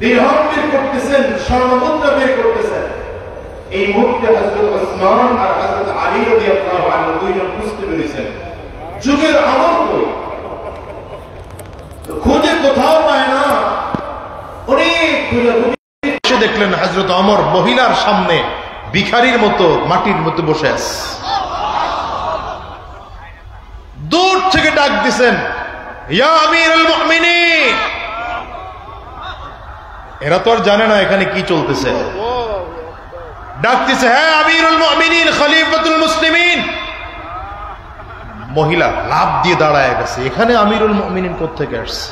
দিরহাম বের করতেছেন স্বর্ণমুদ্রা বের করতেছেন। এই মুহূর্তে হযরত ওসমান আর হযরত আলী রাদিয়াল্লাহু আনহু দুইজন বুঝতে পেরেছেন যুগের খুঁজে কোথাও পায় না। অনেক দেখলেন হজরত অমর মহিলার সামনে ভিখারির মতো মাটির মতো বসে আছে। দূর থেকে ডাক দিছেন, ইয়া আমিরুল মুমিনিন! এরা তো আর জানে না এখানে কি চলতেছে। ডাকতেছে হ্যাঁ আমিরুল মুমিনিন, খলিফাতুল মহিলা লাভ দিয়ে দাঁড়ায় গেছে, এখানে আমিরুল মুমিনিন কোথেকে আসছে?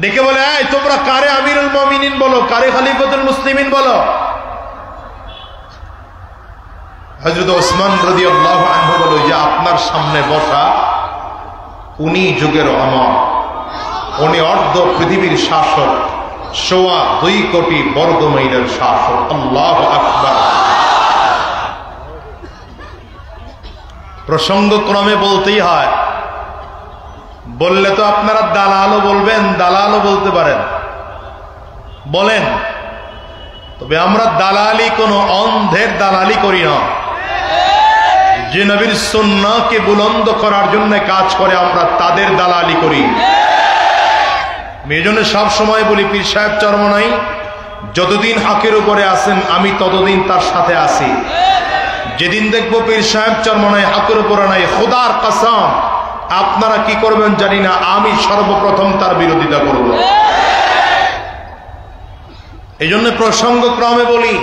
ডেকে বলে, এই, তোমরা কারে আমিরুল মমিনিন বলো? কারে খালিফাতুল মুসলিমিন বলো? হজরত ওসমান রদি আল্লাহ আনহু বলো যে আপনার সামনে বসা, উনি যুগের অমর। উনি অর্ধ পৃথিবীর শাসক, সোয়া দুই কোটি বর্গ মাইলের শাসক। আল্লাহ আকবার। প্রসঙ্গ ক্রমে বলতেই হয়। বললে তো আপনারা দালালও বলবেন, দালালও বলতে পারেন। বলেন, তবে আমরা দালালি কোনো অন্ধের দালালি করি না। যে নবীর সন্নাকে বুলন্দ করার জন্য কাজ করে, আমরা তাদের দালালি করি। এই জন্য সব সময় বলি, পীর সাহেব চর্ম নাই যতদিন হাকের উপরে আসেন আমি ততদিন তার সাথে আসি যেদিন দেখব পীর সাহেব চর্ম নাই হাকের উপরে নাই, খোদার কাসাম, আপনারা কি করবেন জানি না, আমি সর্বপ্রথম তার বিরোধিতা করব। এই জন্য প্রসঙ্গ ক্রমে বলি,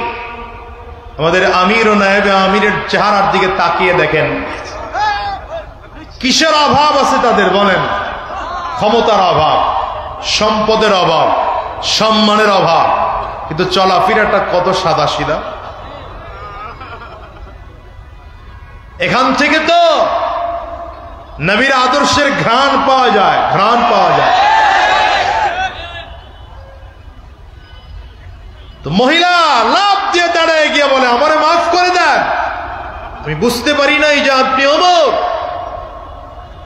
আমাদের আমির ও নায়েবে আমিরের চেহারার দিকে তাকিয়ে দেখেন। কিসের অভাব আছে তাদের, বলেন? ক্ষমতার অভাব। সম্পদের অভাব, সম্মানের অভাব। কিন্তু চলাফেরাটা কত সাদা সিদা এখান থেকে তো নবীর আদর্শের ঘ্রাণ পাওয়া যায়, ঘ্রাণ পাওয়া যায়। তো মহিলা লাভ দিয়ে দাঁড়ায় গিয়ে বলে, আমারে মাফ করে দেন। আমি বুঝতে পারি নাই যে আপনি অমর।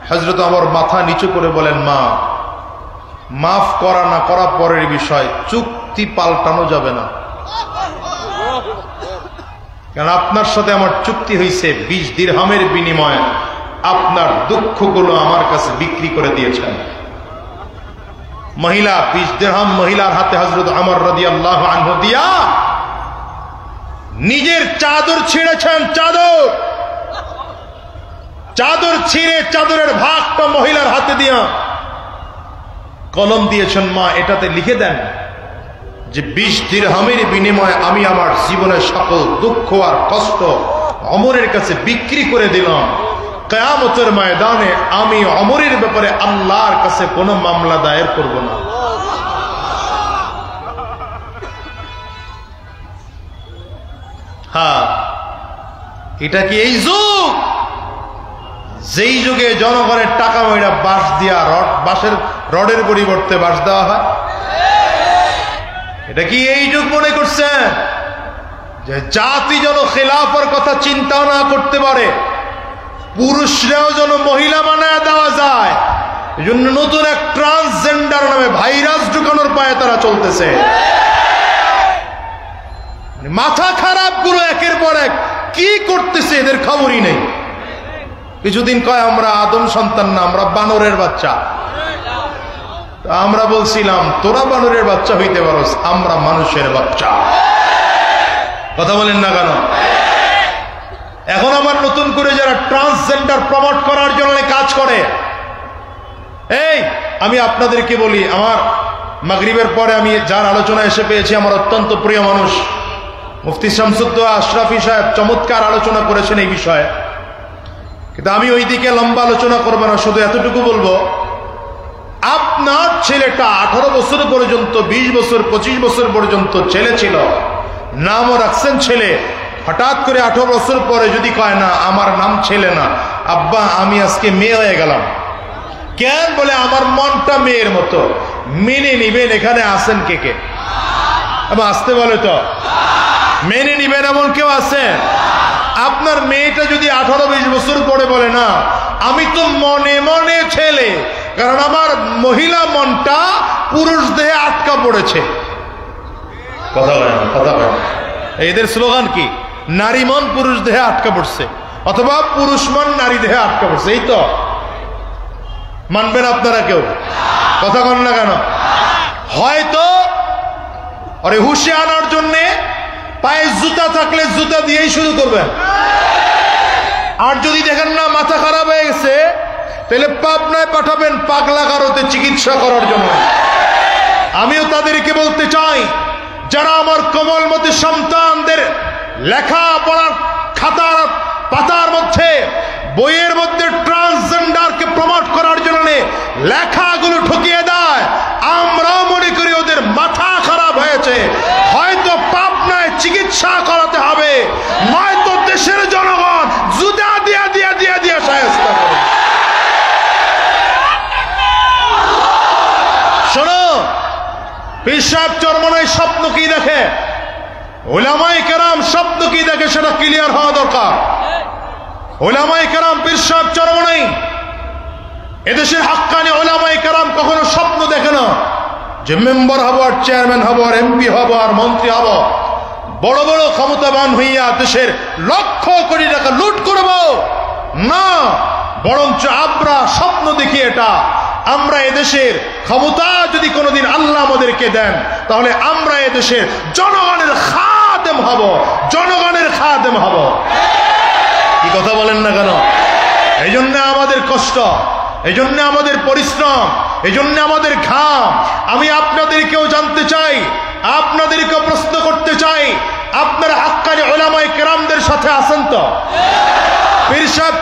হজরত আমার মাথা নিচু করে বলেন, মা মাফ করা না করা পরের বিষয়, চুক্তি পাল্টানো যাবে না। কারণ আপনার সাথে আমার চুক্তি হয়েছে বিশ দিরহামের বিনিময়ে। আপনার দুঃখগুলো আমার কাছে বিক্রি করে দিয়েছেন। মহিলা, বিশ দেহাম মহিলার হাতে হজরত আমার রদি আল্লাহ দিয়া নিজের চাদর ছিঁড়েছেন, চাদর। চাদর ছিঁড়ে চাদরের ভাগটা মহিলার হাতে দিয়া কলম দিয়েছেন মা, এটাতে লিখে দেন যে বিশ দিরহামের বিনিময়ে আমি আমার জীবনের সকল দুঃখ আর কষ্ট অমরের কাছে বিক্রি করে দিলাম। কেয়ামতের ময়দানে আমি অমরের ব্যাপারে আল্লাহর কাছে কোনো মামলা দায়ের করব না। হ্যাঁ এটা কি এই যুগ? যেই যুগে জনগণের টাকা ময়রা বাঁশ দিয়া রড, বাঁশের রডের পরিবর্তে বাঁশ দেওয়া হয়, এটা কি এই যুগ মনে করছেন যে জাতি যেন খেলাফার কথা চিন্তাও না করতে পারে, পুরুষরাও যেন মহিলা বানায় দেওয়া যায় এই জন্য নতুন এক ট্রান্সজেন্ডার নামে ভাইরাস ঢুকানোর পায়ে তারা চলতেছে। মানে মাথা খারাপগুলো একের পর এক, কি করতেছে এদের খবরই নেই। কিছুদিন কয়, আমরা আদম সন্তান না, আমরা বানরের বাচ্চা। আমরা বলছিলাম, তোরা বানরের বাচ্চা হইতে পারস, আমরা মানুষের বাচ্চা। কথা বলেন না কেন? এখন আমার নতুন করে যারা ট্রান্সজেন্ডার প্রমোট করার জন্য কাজ করে, এই, আমি আপনাদেরকে বলি, আমার মাগরিবের পরে আমি যার আলোচনা এসে পেয়েছি, আমার অত্যন্ত প্রিয় মানুষ, মুফতি শামসুদ্দোয়া আশরাফি সাহেব চমৎকার আলোচনা করেছেন এই বিষয়ে। কিন্তু আমি ওই দিকে লম্বা আলোচনা করব না, শুধু এতটুকু বলব, আপনার ছেলেটা আঠারো বছর পর্যন্ত ২০ বছর ২৫ বছর পর্যন্ত ছেলে ছিল। নামও রাখছেন ছেলে। হঠাৎ করে আঠারো বছর পরে যদি কয়, না, আমার নাম ছেলে না। আব্বা, আমি আজকে মেয়ে হয়ে গেলাম। কেন বলে, আমার মনটা মেয়ের মতো। মেনে নিবেন, এখানে আসেন কে কে? আসতে বলে তো। মেনে নিবেন এমন কেউ আছেন? আপনার মেয়েটা যদি আঠারো বিশ বছর পরে বলে, না, আমি তো মনে মনে ছেলে, কারণ আমার মহিলা মনটা পুরুষ দেহে আটকা পড়েছে। এদের স্লোগান কি? নারী মন পুরুষ দেহে আটকা পড়ছে, অথবা পুরুষ মন নারী দেহে আটকা পড়ছে, এই তো। মানবেন আপনারা কেউ? কথা বলেন না কেন? হয়তো, আরে হুশে আনার জন্যে পায়ে জুতা থাকলে জুতা দিয়েই শুরু করবেন আর যদি দেখেন না, মাথা খারাপ হয়ে গেছে, তাহলে পাবনায় পাঠাবেন পাগলা কারোতে চিকিৎসা করার জন্য। আমিও তাদেরকে বলতে চাই, যারা আমার কোমলমতি সন্তানদের লেখা পড়ার খাতার পাতার মধ্যে, বইয়ের মধ্যে ট্রান্সজেন্ডারকে প্রমোট করার জন্য লেখাগুলো ঠকিয়ে দেয়, আমরাও মনে করি ওদের মাথা খারাপ হয়েছে। চিকিৎসা করাতে হবে। নয়তো দেশের জনগণ জুদা দিয়া দিয়া দিয়া দিয়া সাহেস্তা করে। শোনো পীর সাহেব স্বপ্ন কি দেখে? ওলামাই কেরাম স্বপ্ন কি দেখে সেটা ক্লিয়ার হওয়া দরকার। ওলামাই কেরাম পীর সাহেব চরমনাই এদেশের হাক্কানি ওলামাই কেরাম কখনো স্বপ্ন দেখে না। যে মেম্বার হব আর চেয়ারম্যান হব আর এমপি হব আর মন্ত্রী হব বড় বড় ক্ষমতাবান হইয়া দেশের লক্ষ কোটি টাকা লুট করব। না, বরঞ্চ আমরা স্বপ্ন দেখি এটা। আমরা এদেশের ক্ষমতা যদি কোনোদিন আল্লাহ আমাদেরকে দেন, তাহলে আমরা এদেশের জনগণের খাদেম হব, জনগণের খাদেম হব। কি কথা বলেন না কেন? এই জন্য আমাদের কষ্ট এই জন্য আমাদের পরিশ্রম এই জন্য আমাদের ঘাম। আমি আপনাদেরকেও জানতে চাই আপনাদেরকেও প্রশ্ন করতে চাই আপনার হাক্কানি ওলামাই কেরামদের আসেন তো? পীর সাহেব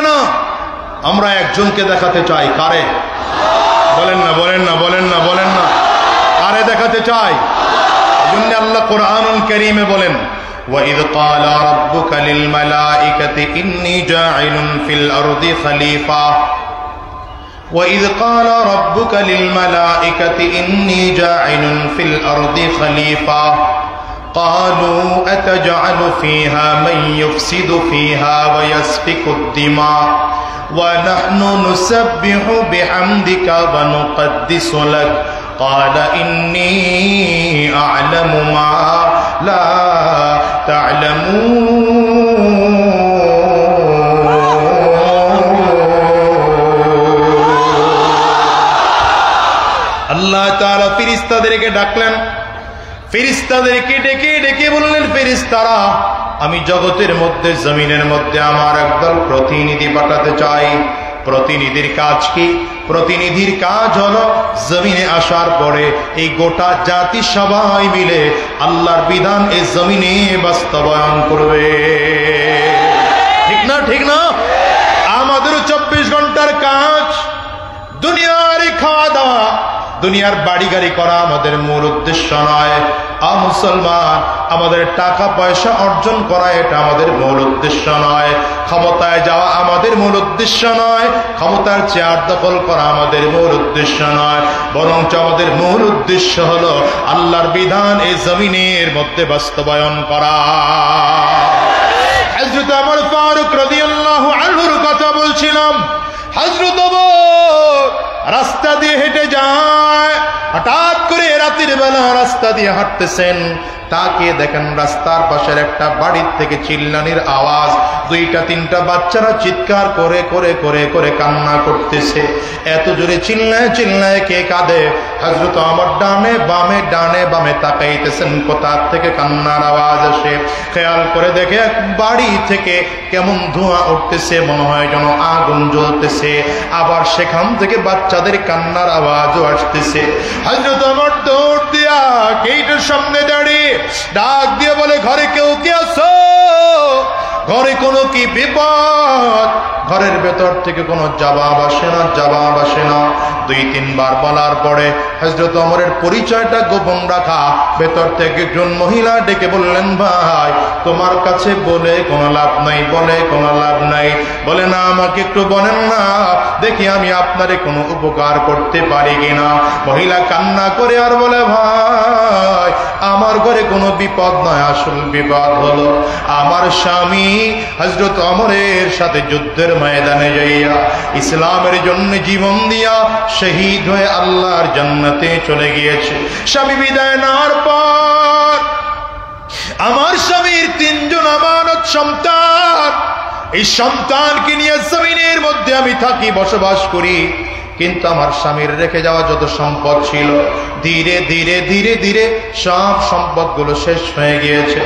না আমরা একজনকে দেখাতে চাই কারে বলেন না বলেন না বলেন না বলেন না কারে দেখাতে চাই এজন্য আল্লাহ কোরআনুল কারীমে বলেন وَإِذْ قَالَ رَبُّكَ لِلْمَلَائِكَةِ إِنِّي جَاعِلٌ فِي الْأَرْضِ خَلِيفَةً وإذ قال ربك للملائكة إني جاعل في الأرض خليفة قالوا أتجعل فيها من يفسد فيها ويسفك الدماء ونحن نسبح بحمدك ونقدس لك قال إني أعلم ما لا تعلمون আল্লাহ তাআলা ফিরিস্তাদেরকে ডাকলেন ফিরিস্তাদেরকে ডেকে ডেকে বললেন, ফিরিস্তারা, আমি জগতের মধ্যে, জমিনের মধ্যে আমার একদল প্রতিনিধি পাঠাতে চাই। প্রতিনিধির কাজ কি? প্রতিনিধির কাজ হলো জমিনে আসার পরে এই গোটা জাতি সবাই মিলে আল্লাহর বিধান এই জমিনে বাস্তবায়ন করবে। ঠিক না ঠিক না আমাদেরও চব্বিশ ঘণ্টার কাজ দুনিয়ার খাওয়া দাওয়া দুনিয়ার বাড়ি গাড়ি করা আমাদের মূল উদ্দেশ্য নয়। আ মুসলমান, আমাদের টাকা পয়সা অর্জন করা এটা আমাদের মূল উদ্দেশ্য নয়। ক্ষমতায় যাওয়া আমাদের মূল উদ্দেশ্য নয়। ক্ষমতার চেয়ার দখল করা আমাদের মূল উদ্দেশ্য নয়। বরঞ্চ আমাদের মূল উদ্দেশ্য হলো আল্লাহর বিধান এই জমিনের মধ্যে বাস্তবায়ন করা। আমর কথা বলছিলাম। ওমর রাস্তা দিয়ে হেঁটে যায় হঠাৎ করে রাতের বেলা রাস্তা দিয়ে হাঁটতেছেন। তাকে দেখেন রাস্তার পাশের একটা বাড়ির থেকে চিল্লানির আওয়াজ। দুইটা, তিনটা বাচ্চারা চিৎকার করে করে করে করে কান্না করতেছে। এত জোরে চিল্লায় চিল্লায় কে কাঁদে? হজরত আমার ডানে, বামে ডানে, বামে তাকাইতেছেন, কোথার থেকে কান্নার আওয়াজ আসে? খেয়াল করে দেখে এক বাড়ি থেকে কেমন ধোঁয়া উঠতেছে, মনে হয় যেন আগুন জ্বলতেছে। আবার সেখান থেকে বাচ্চাদের কান্নার আওয়াজও আসতেছে। হজরত আমার দৌড় দিয়া গেটের সামনে দাঁড়িয়ে ডাক দিয়ে বলে, ঘরে কেউ কি আছো? ঘরে কোনো কি বিপদ? ঘরের ভেতর থেকে কোনো জবাব আসে না, জবাব আসে না। দুই, তিনবার বলার পরে হজরত অমরের পরিচয়টা গোপন রাখা। ভেতর থেকে একজন মহিলা ডেকে বললেন, ভাই, তোমার কাছে বলে কোনো লাভ নাই, বলে কোনো লাভ নাই। বলে না, আমাকে একটু বলেন না, দেখি আমি আপনারে কোনো উপকার করতে পারি কিনা। মহিলা কান্না করে আর বলে, ভাই, আমার ঘরে কোনো বিপদ নয়, আসল বিপদ হলো আমার স্বামী হজরত অমরের সাথে যুদ্ধের ময়দানে যাইয়া ইসলামের জন্য জীবন দিয়া শহীদ হয়ে আল্লাহর জান্নাতে চলে গিয়েছে। স্বামী বিদায় নেওয়ার পর আমার স্বামীর তিনজন আমানত সন্তান, এই সন্তানকে নিয়ে জমিনের মধ্যে আমি থাকি, বসবাস করি। কিন্তু আমার স্বামীর রেখে যাওয়া যত সম্পদ ছিল, ধীরে ধীরে ধীরে ধীরে সব সম্পদগুলো শেষ হয়ে গিয়েছে।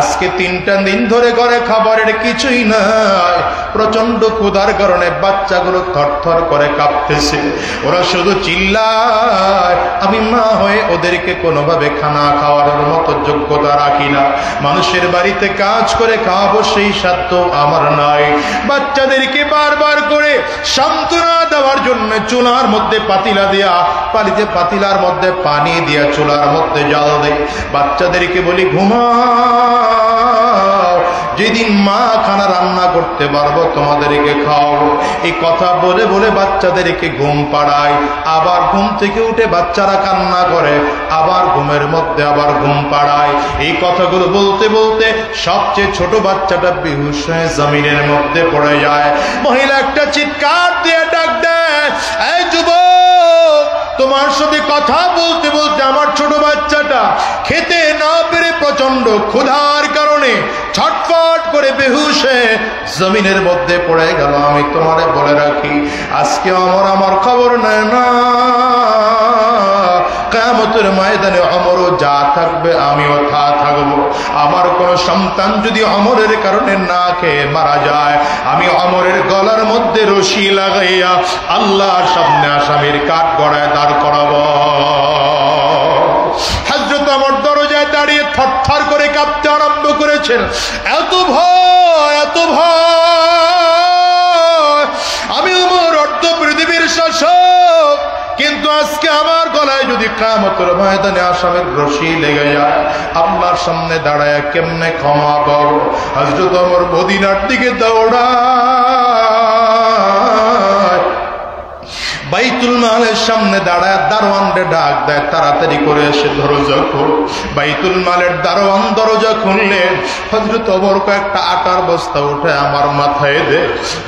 আজকে তিনটা দিন ধরে ঘরে খাবারের কিছুই নাই। প্রচণ্ড ক্ষুধার কারণে বাচ্চাগুলো থরথর করে কাঁপতেছে। ওরা শুধু চিল্লায়, আমি মা হয়ে ওদেরকে কোনোভাবে খানা খাওয়ানোর মতো যোগ্যতা রাখি না। মানুষের বাড়িতে কাজ করে খাওয়াবো সেই সাধ্য আমার নাই। বাচ্চাদেরকে বারবার করে সান্ত্বনা দেওয়ার জন্য চুলার মধ্যে পাতিলা দেয়া পালিতে পাতিলার মধ্যে পানি দিয়া চুলার মধ্যে জাল দেয় বাচ্চাদেরকে বলি, ঘুমাও। যেদিন মা খানা রান্না করতে পারব, তোমাদেরকে খাওয়াবো। এই কথা বলে বলে বাচ্চাদেরকে ঘুম পাড়ায়। আবার ঘুম থেকে উঠে বাচ্চারা কান্না করে, আবার ঘুমের মধ্যে আবার ঘুম পাড়ায়। এই কথাগুলো বলতে বলতে সবচেয়ে ছোট বাচ্চাটা বেহুশ হয়ে জমিনের মধ্যে পড়ে যায়। মহিলা একটা চিৎকার দিয়ে ডাক দেয় তোমার সাথে কথা বলতে বলতে আমার ছোট বাচ্চাটা খেতে না পেরে প্রচণ্ড ক্ষুধার কারণে ছটফট করে বেহুশে জমিনের মধ্যে পড়ে গেল। আমি তোমারে বলে রাখি, আজকে আমার আমার খবর নেয় না। কেমতের ময়দানে অমরও যা থাকবে আমিও তা থাকব। আমার কোন সন্তান যদি অমরের কারণে না খেয়ে মারা যায়, আমি অমরের গলার মধ্যে রশি লাগাইয়া আল্লাহর সামনে আসামির কাঠ গড়ায় দাঁড় করাবো হাজরত আমার দরজায় দাঁড়িয়ে থরথর করে কাঁপতে আরম্ভ করেছেন এত ভয় এত ভয়। আমি আমার অর্ধ পৃথিবীর শাসক, কিন্তু আজকে আমার গলায় যদি কামতের ময়দানে আসামের রশি লেগে যায়, আপনার সামনে দাঁড়ায় কেমনে ক্ষমা পাবো হজরত আমার মদিনার দিকে দৌড়ায়। বাইতুল মালের সামনে দাঁড়ায় দারোয়ানরে ডাক দেয়, তাড়াতাড়ি করে এসে দরজা খোল বাইতুল মালের দারোয়ান দরজা খুললে হজরত অবর কয়েকটা আটার বস্তা উঠে আমার মাথায় দে।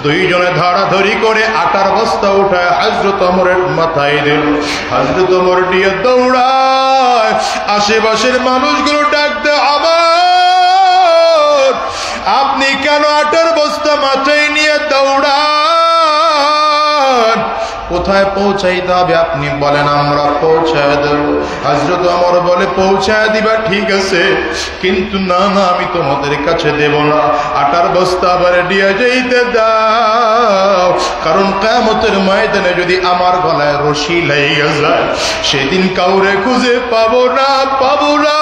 দুইজনে ধরাধরি করে আটার বস্তা উঠে হজরত অমরের মাথায় দিল হজরত অমর দিয়ে দৌড়ায়, আশেপাশের মানুষগুলো ডাক দেয় আমার আপনি কেন আটার বস্তা মাথায় নিয়ে দৌড়ান? কোথায় পৌঁছাইতে হবে আপনি বলেন, আমরা পৌঁছায় দেব। হজরত আমার বলে, পৌঁছায় দিবা, ঠিক আছে। কিন্তু না না, আমি তোমাদের কাছে দেব না। আটার বস্তা আবার দিয়ে যাইতে দাও। কারণ কামতের ময়দানে যদি আমার গলায় রশি লেগে যায়, সেদিন কাউরে খুঁজে পাবো না পাবো না।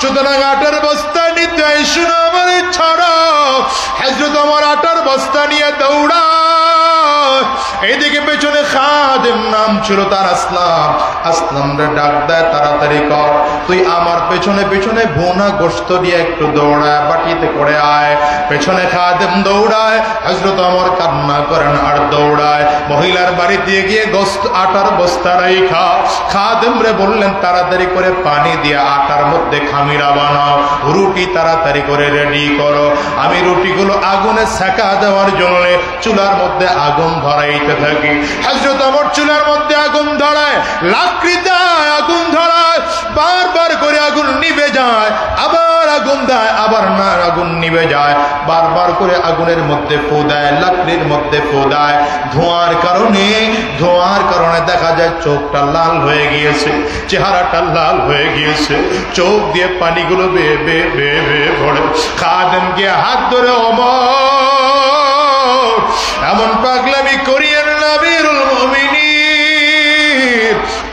সুতরাং আটার বস্তা নিতে শুনো আমার ছাড়াও। হজরত আমার আটার বস্তা নিয়ে দৌড়া এইদিকে পেছনে খাদেম নাম ছিল তার আসলাম। আসলাম রে ডাক দেয়, তাড়াতাড়ি কর। তুই আমার পেছনে পেছনে ভুনা গোস্ত দিয়ে একটু দৌড়ায়, বাটিতে করে আয়। পেছনে খাদেম দৌড়ায় হজরত আমার কান্না করেন, আর দৌড়ায়। মহিলার বাড়িতে গিয়ে গোস্ত আটার বস্তা রাইখা। খাদেমরে বললেন, তাড়াতাড়ি করে পানি দিয়ে আটার মধ্যে খামিরা বানাও। রুটি তাড়াতাড়ি করে রেডি করো। আমি রুটিগুলো আগুনে সেকা দেওয়ার জন্য চুলার মধ্যে আগুন ধরাইতে থাকি হাজরত আমার চুলার মধ্যে আগুন ধরায় লাকড়ি দেয় আগুন ধরায় বারবার করে আগুন নিভে যায় আবার আগুন দেয় আবার না আগুন নিভে যায় বারবার করে আগুনের মধ্যে ফু দেয় লাকড়ির মধ্যে ফু দেয় ধোঁয়ার কারণে ধোঁয়ার কারণে দেখা যায় চোখটা লাল হয়ে গিয়েছে চেহারাটা লাল হয়ে গিয়েছে চোখ দিয়ে পানিগুলো বেয়ে বেয়ে বেয়ে বেয়ে পড়ে খাদেমকে হাত ধরে অমর এমন পাগলামি করিয়েন না বীরুল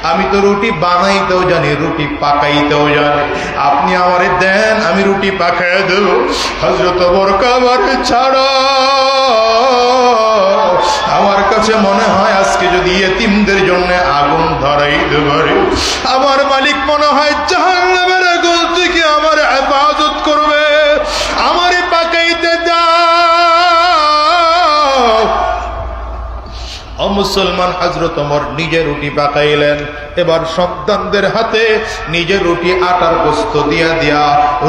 আমি তো রুটি বানাইতেও জানি, রুটি পাকাইতেও জানি। আপনি আমারে দেন, আমি রুটি পাকাই দেব। হজরত বরকা আমার ছাড়া। আমার কাছে মনে হয় আজকে যদি এতিমদের জন্য আগুন ধরাইতে পারে আমার মালিক মনে হয় জাহান্নামের মুসলমান হজরত অমর নিজে রুটি পাকাইলেন। এবার সন্তানদের হাতে নিজে রুটি আটার গোস্ত দিয়া দিয়া,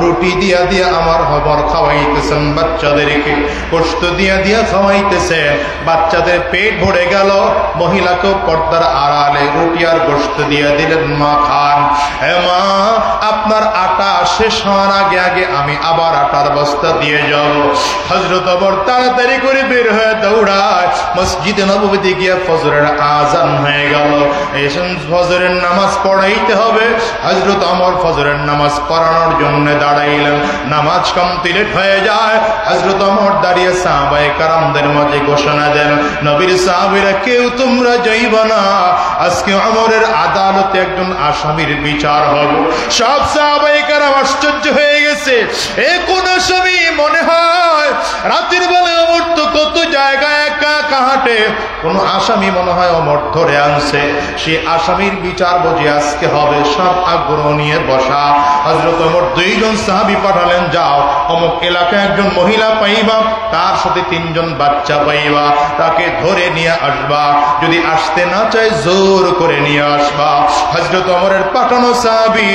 রুটি দিয়া দিয়া আমার হবর খাওয়াইতেছেন বাচ্চাদেরকে। গোস্ত দিয়া দিয়া খাওয়াইতেছেন বাচ্চাদের পেট ভরে গেল। মহিলাকেও পর্দার আড়ালে রুটি আর গোস্ত দিয়া দিলেন, মা, খান। হে মা, আপনার আটা শেষ হওয়ার আগে আগে আমি আবার আটার বস্তা দিয়ে যাব। হজরত অমর তাড়াতাড়ি করে বের হয়ে দৌড়ায়। মসজিদে নবমীতে গিয়ে ফজরের আজান হয়ে গেল। ফজরের নামাজ পড়াইতে হবে। হজরত অমর ফজরের নামাজ পড়ানোর জন্য দাঁড়াইলেন। নামাজ কমপ্লিট হয়ে যায়। হজরত অমর দাঁড়িয়ে কারামদের মাঝে ঘোষণা দেন, নবীর সাহাবিরা কেউ তোমরা যাইব না। আজকে অমরের আদালতে একজন আসামির বিচার হবে। সব সাহাবাই কারাম আশ্চর্য হয়ে গেছে। এ কোন আসামি? মনে হয় রাতের বেলা একা কোন আসামি মনে হয় অমর ধরে আনছে। সে আসামির বিচার বুঝে আজকে হবে, সব আগ্রহ নিয়ে বসা। হজরত অমর দুইজন সাহাবি পাঠালেন, যাও, অমুক এলাকায় একজন মহিলা পাইবা, তার সাথে তিনজন বাচ্চা পাইবা, তাকে ধরে নিয়ে আসবা। যদি আসতে না চায়, জোর করে নিয়ে আসবা। হজরত অমরের পাঠানো সাহাবি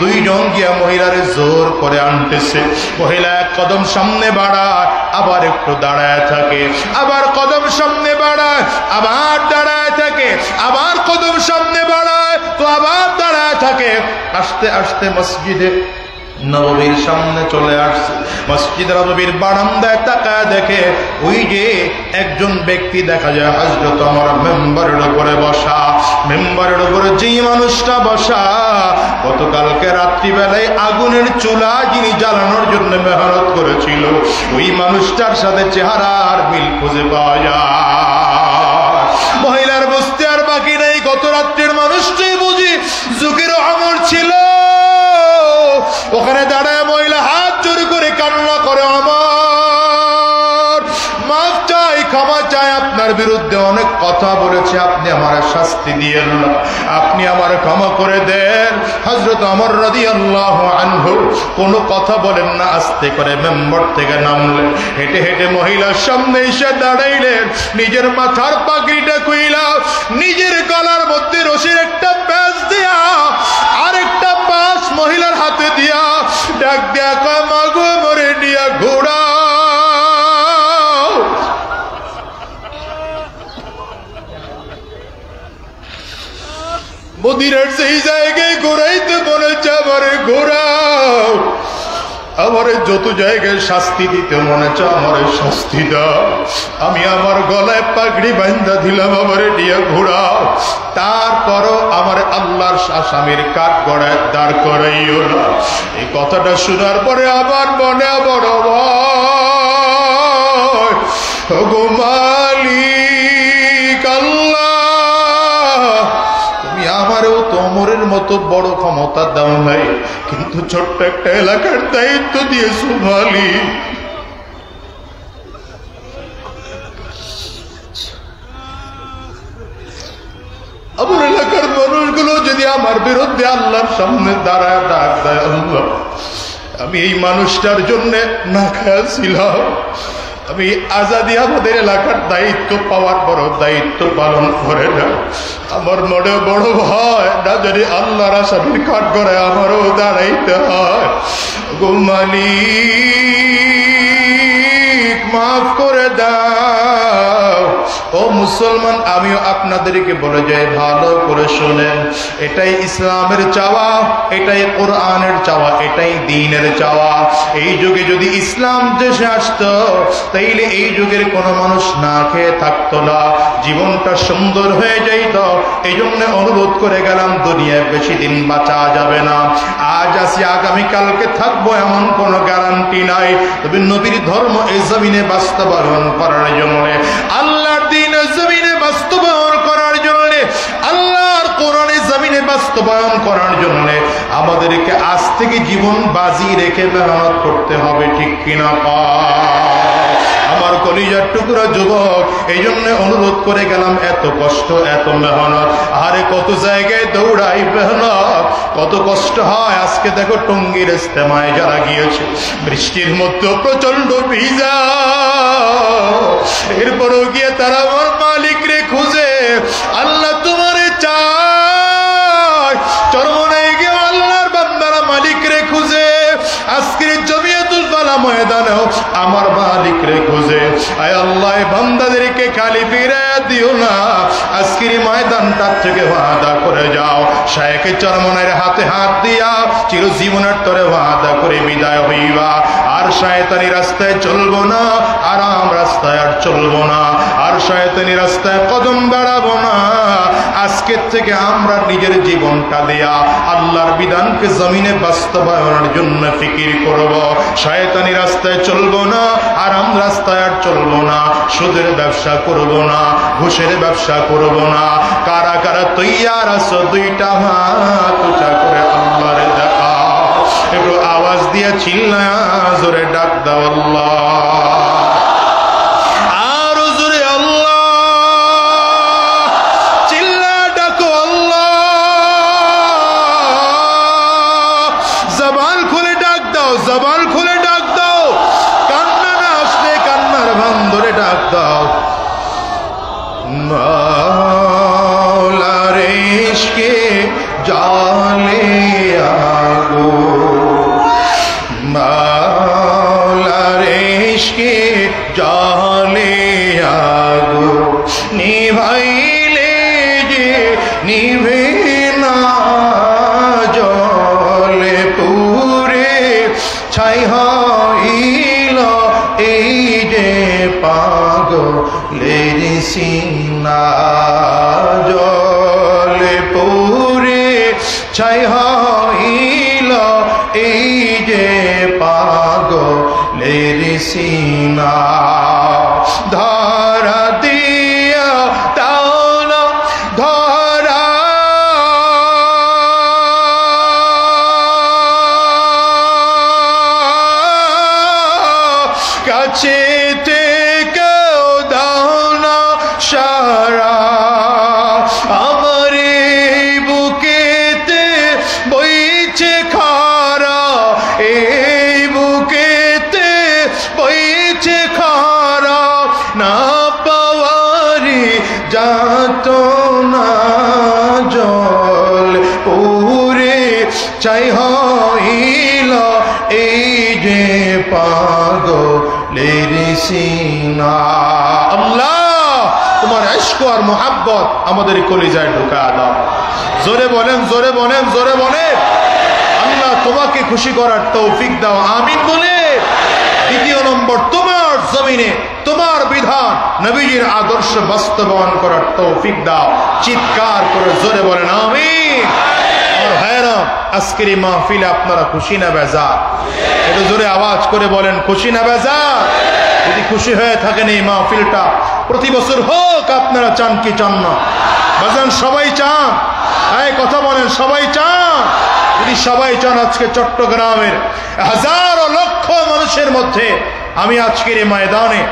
দুইজন গিয়া মহিলারে জোর করে আনতেছে। মহিলা এক কদম সামনে বাড়ায়, আবার একটু দাঁড়ায় থাকে। আবার কদম সামনে বাড়ায়, আবার দাঁড়ায় থাকে, আবার কদম সামনে বাড়ায়, তো আবার দাঁড়ায় থাকে। আস্তে আস্তে মসজিদে নবীর সামনে চলে আসছে। মসজিদ রবির বারান্দায় তাকায় দেখে ওই যে একজন ব্যক্তি দেখা যায় হজরত আমার মেম্বারের উপরে বসা। মেম্বারের উপরে যেই মানুষটা বসা, গতকালকে রাত্রিবেলায় আগুনের চুলা যিনি জ্বালানোর জন্য মেহনত করেছিল, ওই মানুষটার সাথে চেহারার মিল খুঁজে পাওয়া যায়। আপনার বিরুদ্ধে অনেক কথা বলেছে, আপনি আমার শাস্তি দিয়েন। আপনি আমার ক্ষমা করে দেন। হজরত আমার রদি আল্লাহ আনহু কোনো কথা বলেন না, আস্তে করে মেম্বর থেকে নামলেন। হেঁটে হেঁটে মহিলার সামনে এসে দাঁড়াইলেন। নিজের মাথার পাগড়িটা কুইলা নিজের গলার মধ্যে রশির একটা প্যাচ দিয়া, আরেকটা পাশ মহিলার হাতে দিয়া, ডাক মদিনার সেই জায়গায় ঘোরাইতে হচ্ছে আমারে ঘোরাও। আমারে যত জায়গায় শাস্তি দিতে মনে হচ্ছে আমারে শাস্তি দাও। আমি আমার গলায় পাগড়ি বান্ধা দিলাম আমারে নিয়ে ঘোরাও। তারপরও আমার আল্লাহর আসামির কাঠ গড়ায় দাঁড় করাইও না। এই কথাটা শোনার পরে আবার মনে বড় মতো বড় ক্ষমতা দাও নাই, কিন্তু ছোট্ট একটা এলাকার দায়িত্ব দিয়েছ মালিক আমার এলাকার মানুষগুলো যদি আমার বিরুদ্ধে আল্লাহর সামনে দাঁড়ায় ডাক দেয় আমি এই মানুষটার জন্য না খেয়াছিলাম আমি আজাদি আমাদের এলাকার দায়িত্ব পাওয়ার বড় দায়িত্ব পালন করে না। আমার মনে বড় ভয় না যদি আল্লাহর আসামির কাঠ করে আমারও দাঁড়াইতে হয়। গোমালি মাফ করে দাও। ও মুসলমান, আমিও আপনাদেরকে বলে যাই, ভালো করে শোনেন। এটাই ইসলামের চাওয়া, এটাই কোরআনের চাওয়া, এটাই দিনের চাওয়া। এই যুগে যদি ইসলাম দেশে আসতো, তাইলে এই যুগের কোনো মানুষ না খেয়ে থাকতো না। জীবনটা সুন্দর হয়ে যাইত। এই জন্য অনুরোধ করে গেলাম, দুনিয়ায় বেশি দিন বাঁচা যাবে না। আজ আসি আগামীকালকে থাকব এমন কোনো গ্যারান্টি নাই। তবে নবীর ধর্ম এই জমিনে বাস্তবায়ন করার জন্য জমিনে বাস্তবায়ন করার জন্য, আল্লাহর কোরআনে জমিনে বাস্তবায়ন করার জন্য আমাদেরকে আজ থেকে জীবন বাজি রেখে মেহনত করতে হবে, ঠিক কিনা পা আমার কলিজার টুকরা যুবক এই জন্য অনুরোধ করে গেলাম, এত কষ্ট, এত মেহনত। আরে কত জায়গায় দৌড়াই মেহনত, কত কষ্ট হয়, আজকে দেখো টঙ্গির ইস্তেমায় যারা গিয়েছে, বৃষ্টির মধ্যে প্রচণ্ড ভিজা। এরপরও গিয়ে তারা আমার মালিক রে খুঁজে, আল্লাহ তোমারে আমার মালিক রে খুঁজে। আয় আল্লাহ বান্দাদেরকে খালি ফিরে দিও না। আজকের ময়দানটার থেকে ওয়াদা করে যাও। শায়েকে চরমনের হাতে হাত দিয়া চিরজীবনের তরে ওয়াদা করে বিদায় হইবা। আর শায়তানি রাস্তায় চলবো না। আরাম রাস্তায় আর চলবো না, আর শয়তানি রাস্তায় কদম বাড়াবো না। আজকের থেকে আমরা নিজের জীবনটা দেয়া, আল্লাহর বিধানকে জমিনে বাস্তবায়নের জন্য ফিকির করব। শয়তানি রাস্তায় চলবো না আরাম রাস্তায় আর চলবো না, সুদের ব্যবসা করব না, ঘুষের ব্যবসা করব না। কারা কারা তৈয়ার আছো, দুইটা হাত উঁচা করে আল্লাহরে দেখা একটু আওয়াজ দিয়ে চিল্লা জোরে ডাক দাও আল্লাহ। আরও ধরা সিনা আল্লাহ, তোমার ইশক আর মোহাব্বত আমাদের কলিজায় ঢুকা দাও। জোরে বলেন জোরে বলেন জোরে বলেন। আল্লাহ তোমাকে খুশি করার তৌফিক দাও। আমিন বলে। দ্বিতীয় নম্বর, তোমার জমিনে তোমার বিধান নবীজির আদর্শ বাস্তবায়ন করার তৌফিক দাও। চিৎকার করে জোরে বলেন ভাইরা আজকের এই মাহফিলে আপনারা খুশি না বেজার? একটু জোরে আওয়াজ করে বলেন, খুশি না বেজার? যদি খুশি হয়ে থাকেন এই মাহফিলটা, প্রতি বছর হোক আপনারা চান কি চান না। বাজান, সবাই চান। হ্যাঁ কথা বলেন, সবাই চান। যদি সবাই চান আজকে চট্টগ্রামের হাজারো লক্ষ মানুষের মধ্যে, আমি আজকের এই ময়দানে